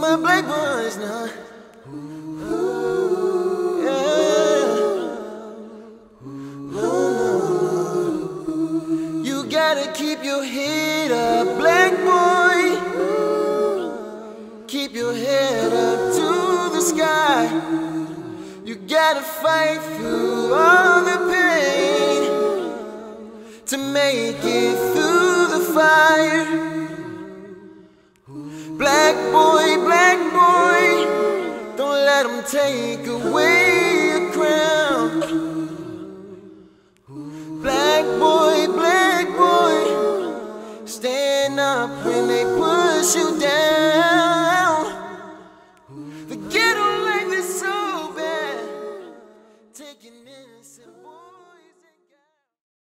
the black boys now. You gotta keep your head up, black boy. Keep your head up to the sky. You gotta fight through all the pain to make it through the fire. Black boy, take away your crown. Black boy, black boy, stand up when they push you down. The ghetto life is so bad, taking innocent boys.